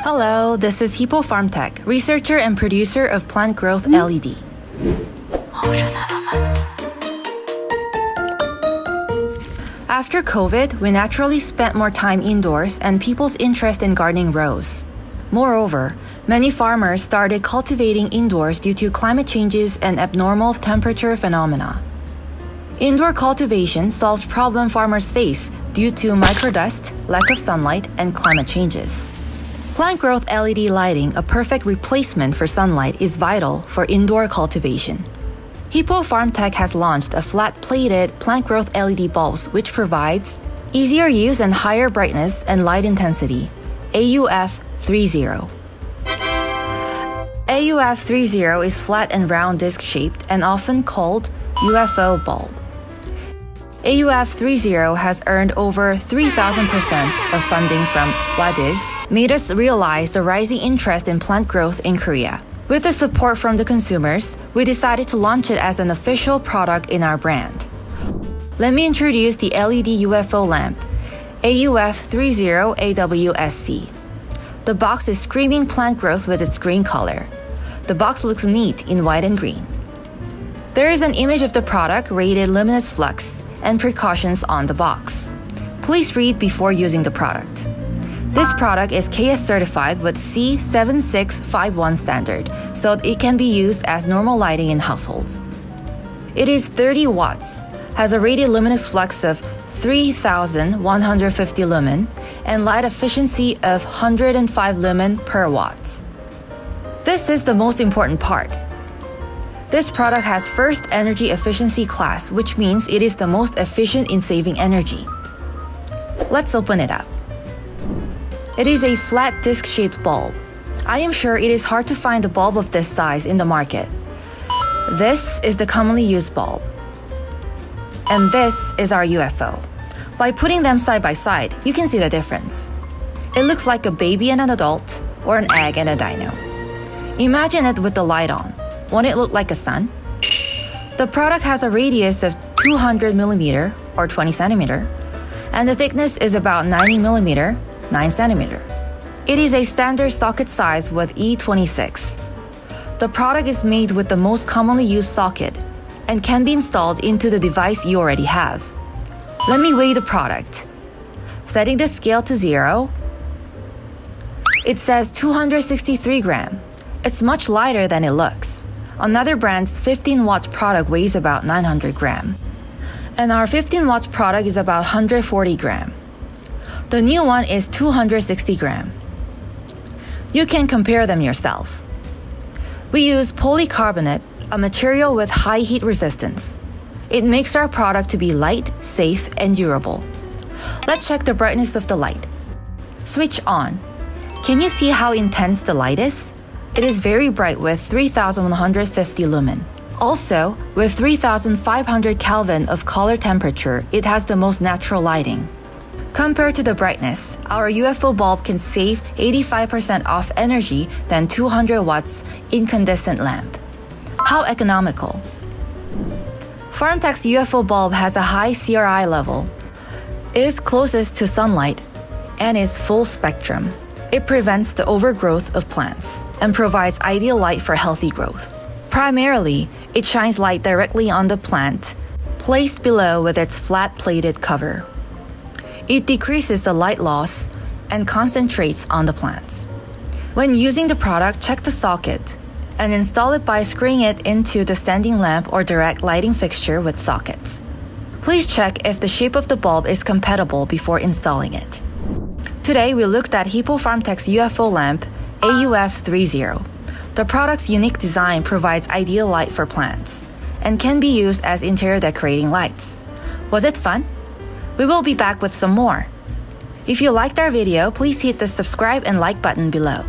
Hello, this is Hippo Farmtech, researcher and producer of Plant Growth LED. After COVID, we naturally spent more time indoors and people's interest in gardening rose. Moreover, many farmers started cultivating indoors due to climate changes and abnormal temperature phenomena. Indoor cultivation solves problem farmers face due to microdust, lack of sunlight, and climate changes. Plant growth LED lighting, a perfect replacement for sunlight, is vital for indoor cultivation. Hippo Farmtech has launched a flat-plated plant growth LED bulbs which provides easier use and higher brightness and light intensity. AUF 30. AUF 30 is flat and round disc shaped and often called UFO bulb. AUF 30 has earned over 3,000% of funding from Wadiz, made us realize the rising interest in plant growth in Korea. With the support from the consumers, we decided to launch it as an official product in our brand. Let me introduce the LED UFO lamp, AUF30 AWSC. The box is screaming plant growth with its green color. The box looks neat in white and green. There is an image of the product rated luminous flux and precautions on the box. Please read before using the product. This product is KS certified with C7651 standard, so it can be used as normal lighting in households. It is 30 watts, has a rated luminous flux of 3150 lumen, and light efficiency of 105 lumen per watts. This is the most important part. This product has first energy efficiency class, which means it is the most efficient in saving energy. Let's open it up. It is a flat disc-shaped bulb. I am sure it is hard to find a bulb of this size in the market. This is the commonly used bulb. And this is our UFO. By putting them side by side, you can see the difference. It looks like a baby and an adult, or an egg and a dino. Imagine it with the light on. Won't it look like a sun? The product has a radius of 200 millimeter or 20 centimeter, and the thickness is about 90 millimeter 9 centimeter. It is a standard socket size with E26. The product is made with the most commonly used socket and can be installed into the device you already have. Let me weigh the product. Setting the scale to zero, it says 263 gram. It's much lighter than it looks. Another brand's 15 watts product weighs about 900 gram. And our 15 watts product is about 140 gram. The new one is 260 gram. You can compare them yourself. We use polycarbonate, a material with high heat resistance. It makes our product to be light, safe, and durable. Let's check the brightness of the light. Switch on. Can you see how intense the light is? It is very bright with 3150 lumen. Also, with 3500 Kelvin of color temperature, it has the most natural lighting. Compared to the brightness, our UFO bulb can save 85% off energy than 200 watts incandescent lamp. How economical? Farmtech's UFO bulb has a high CRI level, is closest to sunlight, and is full spectrum. It prevents the overgrowth of plants and provides ideal light for healthy growth. Primarily, it shines light directly on the plant, placed below with its flat plated cover. It decreases the light loss and concentrates on the plants. When using the product, check the socket and install it by screwing it into the standing lamp or direct lighting fixture with sockets. Please check if the shape of the bulb is compatible before installing it. Today, we looked at Hippo Farmtech's UFO lamp AUF30. The product's unique design provides ideal light for plants and can be used as interior decorating lights. Was it fun? We will be back with some more. If you liked our video, please hit the subscribe and like button below.